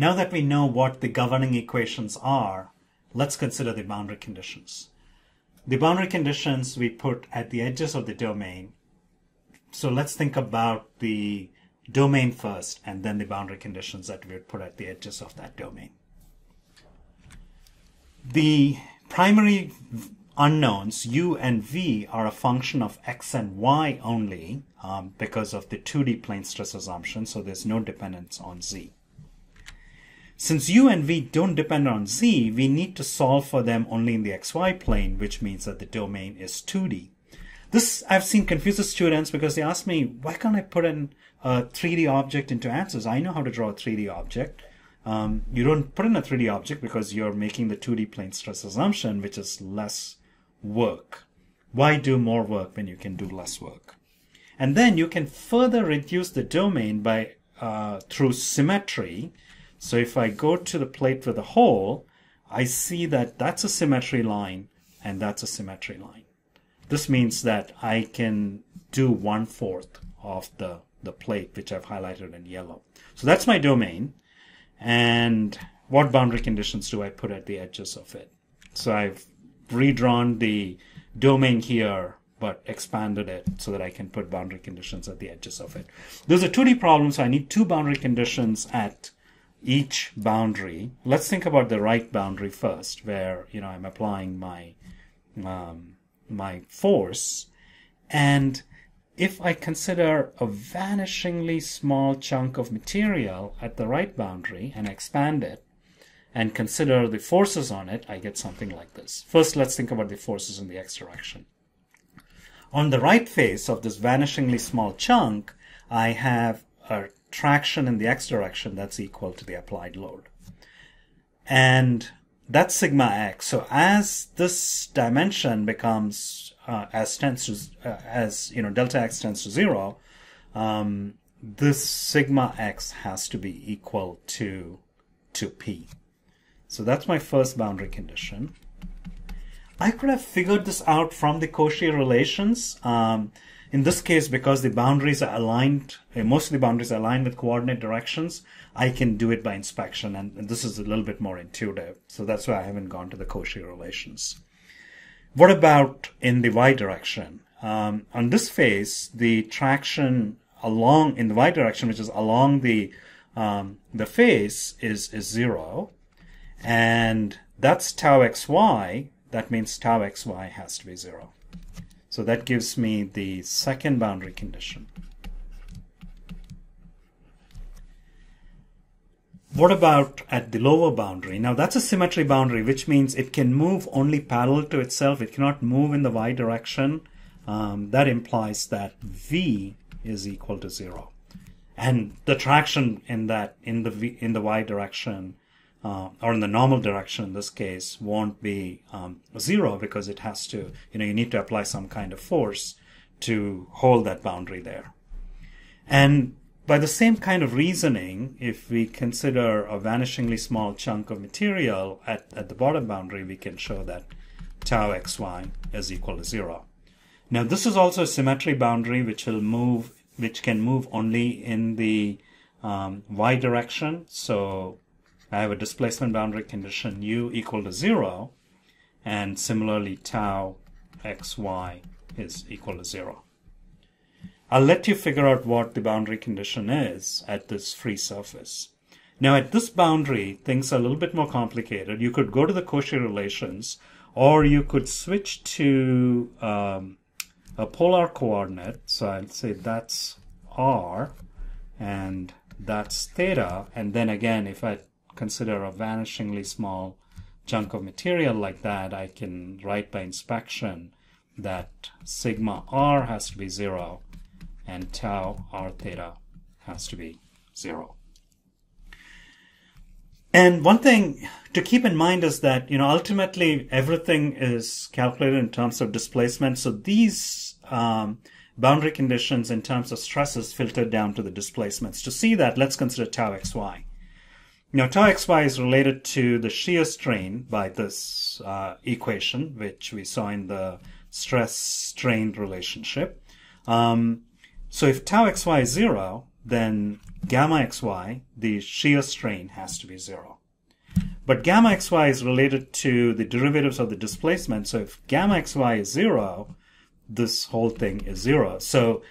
Now that we know what the governing equations are, let's consider the boundary conditions. The boundary conditions we put at the edges of the domain. So let's think about the domain first and then the boundary conditions that we would put at the edges of that domain. The primary unknowns u and v are a function of x and y only um, because of the 2D plane stress assumption, so there's no dependence on z. Since u and v don't depend on z, we need to solve for them only in the xy plane, which means that the domain is 2D. This I've seen confuses students because they ask me, why can't I put in a 3D object into ANSYS? I know how to draw a 3D object. Um, you don't put in a 3D object because you're making the 2D plane stress assumption, which is less work. Why do more work when you can do less work? And then you can further reduce the domain by uh, through symmetry so if I go to the plate with a hole, I see that that's a symmetry line and that's a symmetry line. This means that I can do one fourth of the, the plate, which I've highlighted in yellow. So that's my domain. And what boundary conditions do I put at the edges of it? So I've redrawn the domain here, but expanded it so that I can put boundary conditions at the edges of it. There's a 2D problem, so I need two boundary conditions at each boundary. Let's think about the right boundary first, where you know I'm applying my um, my force, and if I consider a vanishingly small chunk of material at the right boundary and expand it, and consider the forces on it, I get something like this. First, let's think about the forces in the x direction. On the right face of this vanishingly small chunk, I have a traction in the x direction that's equal to the applied load. And that's sigma x. So as this dimension becomes uh, as tends to uh, as you know delta x tends to zero, um, this sigma x has to be equal to to p. So that's my first boundary condition. I could have figured this out from the Cauchy relations. Um, in this case, because the boundaries are aligned, uh, most of the boundaries are aligned with coordinate directions, I can do it by inspection, and, this is a little bit more intuitive. So that's why I haven't gone to the Cauchy relations. What about in the y direction? Um, on this face, the traction along in the y direction, which is along the um, the face, is is zero, and that's tau xy. That means tau xy has to be zero. So that gives me the second boundary condition. What about at the lower boundary? Now that's a symmetry boundary, which means it can move only parallel to itself. It cannot move in the y direction. Um, that implies that v is equal to zero, and the traction in that in the v, in the y direction uh, or in the normal direction in this case won't be um, zero because it has to, you know, you need to apply some kind of force to hold that boundary there. And by the same kind of reasoning, if we consider a vanishingly small chunk of material at, at the bottom boundary, we can show that tau xy is equal to zero. Now this is also a symmetry boundary which will move, which can move only in the um, y direction. So I have a displacement boundary condition u equal to 0, and similarly tau xy is equal to 0. I'll let you figure out what the boundary condition is at this free surface. Now at this boundary, things are a little bit more complicated. You could go to the Cauchy relations, or you could switch to um, a polar coordinate. So I'll say that's r, and that's theta. And then again, if I consider a vanishingly small chunk of material like that, I can write by inspection that sigma r has to be zero and tau r theta has to be zero. And one thing to keep in mind is that, you know, ultimately everything is calculated in terms of displacement. So these um, boundary conditions in terms of stresses filtered down to the displacements. To see that, let's consider tau xy. Now, tau xy is related to the shear strain by this uh, equation, which we saw in the stress strain relationship. Um, so if tau xy is zero, then gamma xy, the shear strain has to be zero. But gamma xy is related to the derivatives of the displacement. So if gamma xy is zero, this whole thing is zero. So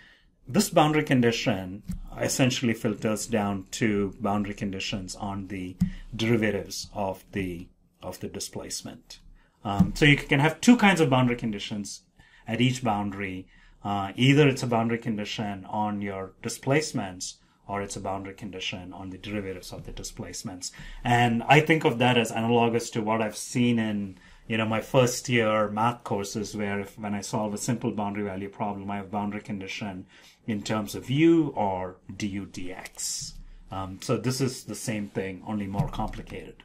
this boundary condition essentially filters down to boundary conditions on the derivatives of the of the displacement. Um, so you can have two kinds of boundary conditions at each boundary. Uh, either it's a boundary condition on your displacements or it's a boundary condition on the derivatives of the displacements. And I think of that as analogous to what I've seen in you know my first year math courses where if when I solve a simple boundary value problem, I have boundary condition in terms of u or du dx. Um, so this is the same thing, only more complicated.